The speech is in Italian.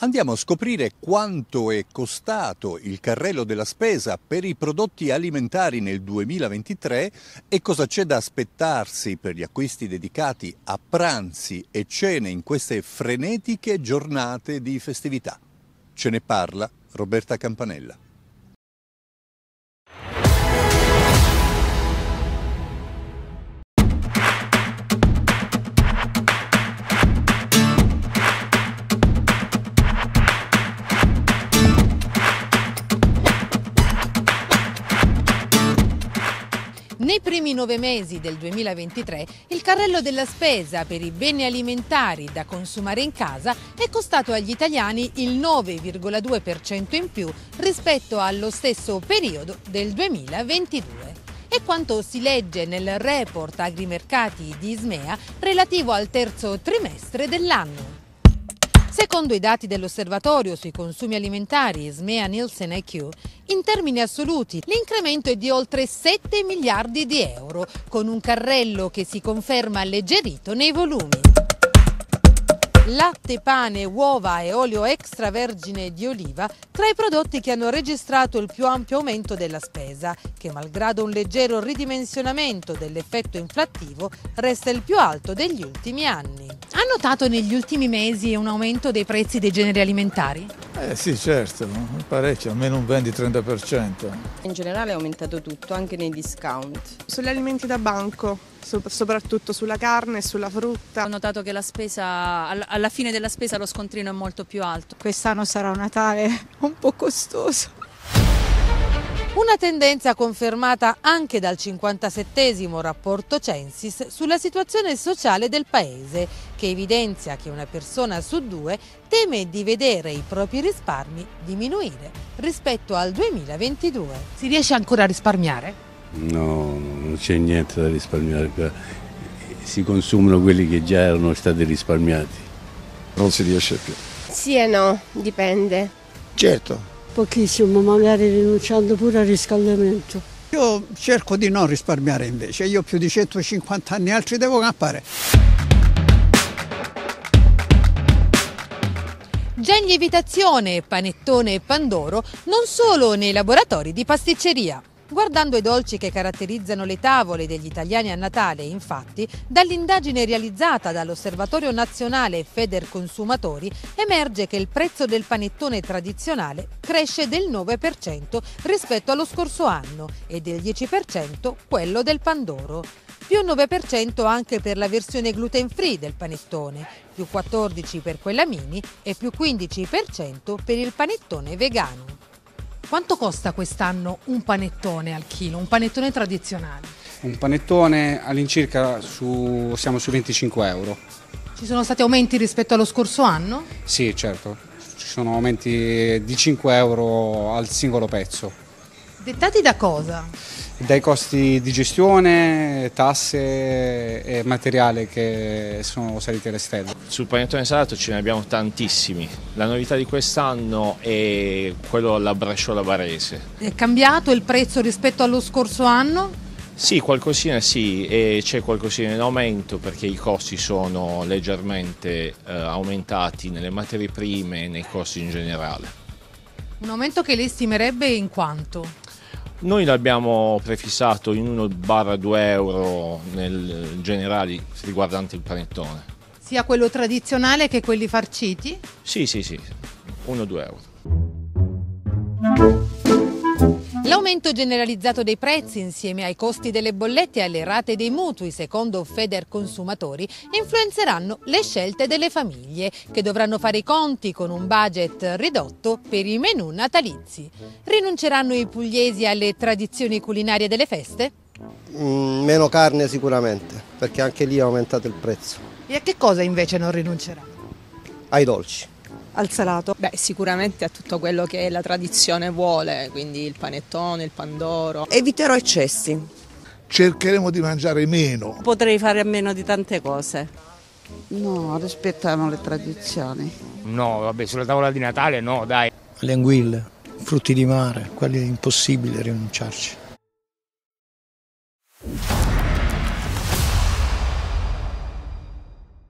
Andiamo a scoprire quanto è costato il carrello della spesa per i prodotti alimentari nel 2023 e cosa c'è da aspettarsi per gli acquisti dedicati a pranzi e cene in queste frenetiche giornate di festività. Ce ne parla Roberta Campanella. Nei primi nove mesi del 2023 il carrello della spesa per i beni alimentari da consumare in casa è costato agli italiani il 9,2% in più rispetto allo stesso periodo del 2022. È quanto si legge nel report agrimercati di Ismea relativo al terzo trimestre dell'anno. Secondo i dati dell'osservatorio sui consumi alimentari SMEA Nielsen IQ, in termini assoluti l'incremento è di oltre 7 miliardi di euro, con un carrello che si conferma alleggerito nei volumi. Latte, pane, uova e olio extravergine di oliva tra i prodotti che hanno registrato il più ampio aumento della spesa, che malgrado un leggero ridimensionamento dell'effetto inflattivo resta il più alto degli ultimi anni. Ha notato negli ultimi mesi un aumento dei prezzi dei generi alimentari? Eh sì, certo, parecchio, almeno un 20-30%. In generale è aumentato tutto, anche nei discount. Sugli alimenti da banco, soprattutto sulla carne e sulla frutta. Ho notato che la spesa, alla fine della spesa lo scontrino è molto più alto. Quest'anno sarà un Natale un po' costoso. Una tendenza confermata anche dal 57 rapporto Censis sulla situazione sociale del Paese, che evidenzia che una persona su due teme di vedere i propri risparmi diminuire rispetto al 2022. Si riesce ancora a risparmiare? No, non c'è niente da risparmiare, si consumano quelli che già erano stati risparmiati. Non si riesce più. Sì e no, dipende. Certo, pochissimo, magari rinunciando pure al riscaldamento. Io cerco di non risparmiare invece, io ho più di 150 anni, altri devo campare. Già in lievitazione panettone e pandoro non solo nei laboratori di pasticceria. Guardando i dolci che caratterizzano le tavole degli italiani a Natale, infatti, dall'indagine realizzata dall'Osservatorio Nazionale Feder Consumatori emerge che il prezzo del panettone tradizionale cresce del 9% rispetto allo scorso anno e del 10% quello del pandoro. Più 9% anche per la versione gluten free del panettone, più 14% per quella mini e più 15% per il panettone vegano. Quanto costa quest'anno un panettone al chilo, un panettone tradizionale? Un panettone all'incirca su, siamo su 25 euro. Ci sono stati aumenti rispetto allo scorso anno? Sì, certo, ci sono aumenti di 5 euro al singolo pezzo. Dettati da cosa? Dai costi di gestione, tasse e materiale che sono saliti alle stelle. Sul panettone salato ce ne abbiamo tantissimi. La novità di quest'anno è quello alla braciola barese. È cambiato il prezzo rispetto allo scorso anno? Sì, qualcosina sì, e c'è qualcosina in aumento perché i costi sono leggermente eh, aumentati nelle materie prime e nei costi in generale. Un aumento che lei stimerebbe in quanto? Noi l'abbiamo prefissato in 1-2 euro nel generale riguardante il panettone. Sia quello tradizionale che quelli farciti? Sì, sì, sì, 1-2 euro. L'aumento generalizzato dei prezzi insieme ai costi delle bollette e alle rate dei mutui, secondo Feder Consumatori, influenzeranno le scelte delle famiglie, che dovranno fare i conti con un budget ridotto per i menù natalizi. Rinunceranno i pugliesi alle tradizioni culinarie delle feste? Mm, meno carne sicuramente, perché anche lì è aumentato il prezzo. E a che cosa invece non rinunceranno? Ai dolci al salato? Beh, sicuramente a tutto quello che la tradizione vuole, quindi il panettone, il pandoro. Eviterò eccessi. Cercheremo di mangiare meno. Potrei fare a meno di tante cose. No, rispettiamo le tradizioni. No, vabbè, sulla tavola di Natale no, dai. Le anguille, frutti di mare, quelli è impossibile rinunciarci.